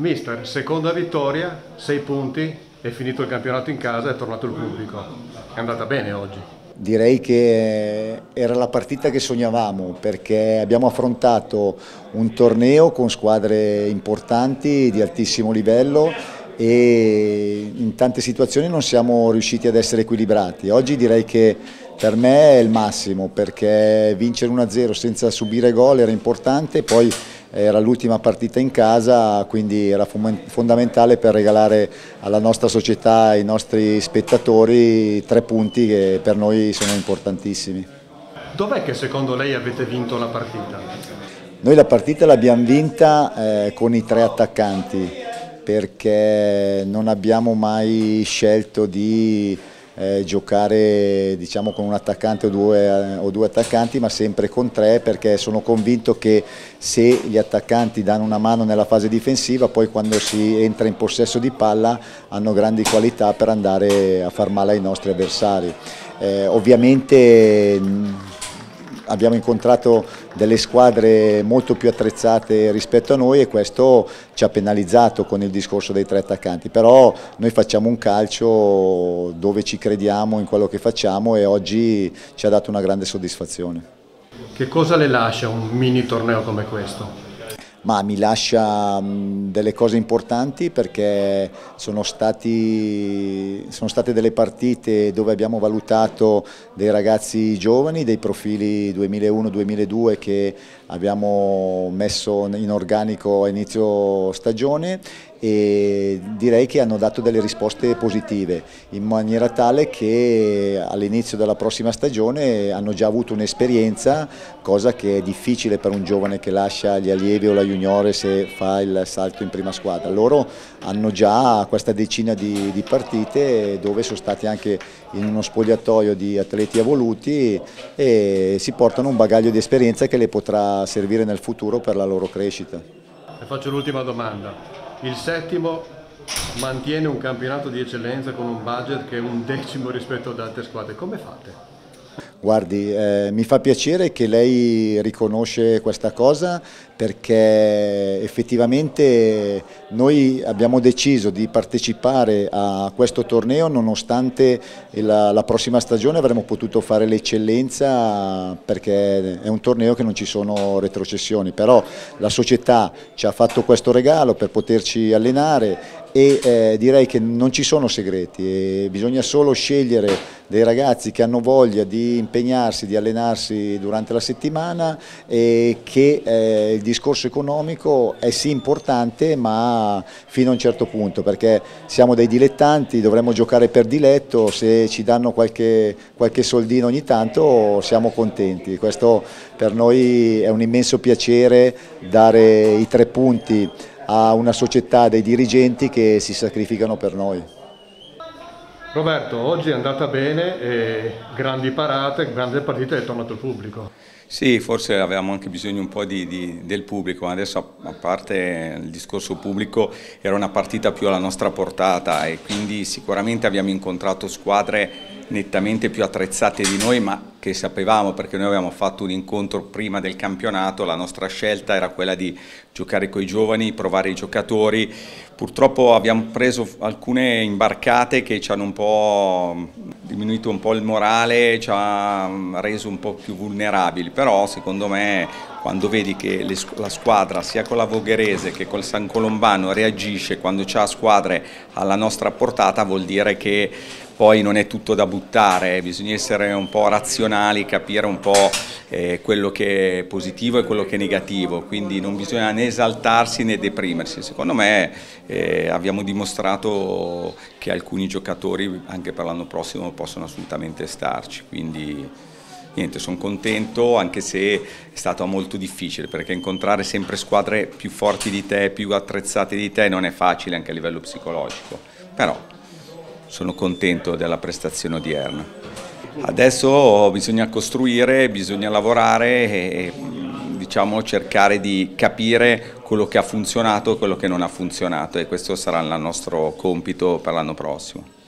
mister, seconda vittoria, sei punti, è finito il campionato in casa, è tornato il pubblico. È andata bene oggi. Direi che era la partita che sognavamo perché abbiamo affrontato un torneo con squadre importanti di altissimo livello e in tante situazioni non siamo riusciti ad essere equilibrati. Oggi direi che per me è il massimo perché vincere 1-0 senza subire gol era importante, poi era l'ultima partita in casa, quindi era fondamentale per regalare alla nostra società, ai nostri spettatori, tre punti che per noi sono importantissimi. Dov'è che secondo lei avete vinto la partita? Noi la partita l'abbiamo vinta eh, con i tre attaccanti perché non abbiamo mai scelto di eh, giocare diciamo, con un attaccante o due, eh, o due, attaccanti ma sempre con tre perché sono convinto che se gli attaccanti danno una mano nella fase difensiva poi quando si entra in possesso di palla hanno grandi qualità per andare a far male ai nostri avversari. Eh, ovviamente abbiamo incontrato delle squadre molto più attrezzate rispetto a noi e questo ci ha penalizzato con il discorso dei tre attaccanti, però noi facciamo un calcio dove ci crediamo in quello che facciamo e oggi ci ha dato una grande soddisfazione. Che cosa le lascia un mini torneo come questo? Ma mi lascia delle cose importanti perché sono, stati, sono, state delle partite dove abbiamo valutato dei ragazzi giovani, dei profili 2001-2002 che abbiamo messo in organico a inizio stagione e direi che hanno dato delle risposte positive in maniera tale che all'inizio della prossima stagione hanno già avuto un'esperienza, cosa che è difficile per un giovane che lascia gli allievi o la juniore se fa il salto in prima squadra. Loro hanno già questa decina di, di partite dove sono stati anche in uno spogliatoio di atleti evoluti e si portano un bagaglio di esperienza che le potrà servire nel futuro per la loro crescita. Le faccio l'ultima domanda. Il settimo mantiene un campionato di eccellenza con un budget che è un decimo rispetto ad altre squadre. Come fate? Guardi, eh, mi fa piacere che lei riconosce questa cosa perché effettivamente noi abbiamo deciso di partecipare a questo torneo nonostante la, la prossima stagione avremmo potuto fare l'eccellenza perché è un torneo che non ci sono retrocessioni, però la società ci ha fatto questo regalo per poterci allenare e eh, direi che non ci sono segreti, bisogna solo scegliere dei ragazzi che hanno voglia di impegnarsi, di allenarsi durante la settimana e che eh, il discorso economico è sì importante ma fino a un certo punto perché siamo dei dilettanti, dovremmo giocare per diletto, se ci danno qualche, qualche soldino ogni tanto siamo contenti, questo per noi è un immenso piacere dare i tre punti a una società dei dirigenti che si sacrificano per noi. Roberto, oggi è andata bene, grandi parate, grande partita e è tornato il pubblico. Sì, forse avevamo anche bisogno un po' di, di, del pubblico, ma adesso a parte il discorso pubblico era una partita più alla nostra portata e quindi sicuramente abbiamo incontrato squadre nettamente più attrezzate di noi ma che sapevamo perché noi avevamo fatto un incontro prima del campionato, la nostra scelta era quella di giocare con i giovani, provare i giocatori, purtroppo abbiamo preso alcune imbarcate che ci hanno un po' diminuito un po' il morale, ci ha reso un po' più vulnerabili, però secondo me quando vedi che la squadra sia con la Vogherese che col San Colombano reagisce quando c'ha squadre alla nostra portata vuol dire che poi non è tutto da buttare, bisogna essere un po' razionali, capire un po' eh, quello che è positivo e quello che è negativo, quindi non bisogna né esaltarsi né deprimersi. Secondo me eh, abbiamo dimostrato che alcuni giocatori anche per l'anno prossimo possono assolutamente starci, quindi niente, sono contento anche se è stato molto difficile perché incontrare sempre squadre più forti di te, più attrezzate di te non è facile anche a livello psicologico, però sono contento della prestazione odierna. Adesso bisogna costruire, bisogna lavorare e diciamo, cercare di capire quello che ha funzionato e quello che non ha funzionato e questo sarà il nostro compito per l'anno prossimo.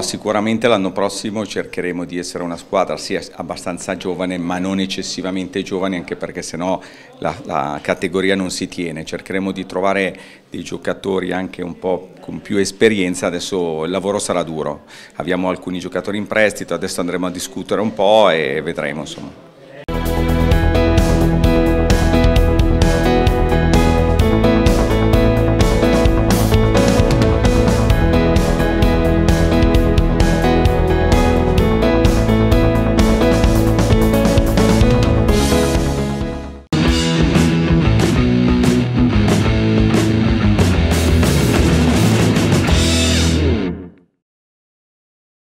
Sicuramente l'anno prossimo cercheremo di essere una squadra sì, abbastanza giovane ma non eccessivamente giovane anche perché sennò la, la categoria non si tiene, cercheremo di trovare dei giocatori anche un po' con più esperienza, adesso il lavoro sarà duro, abbiamo alcuni giocatori in prestito, adesso andremo a discutere un po' e vedremo insomma.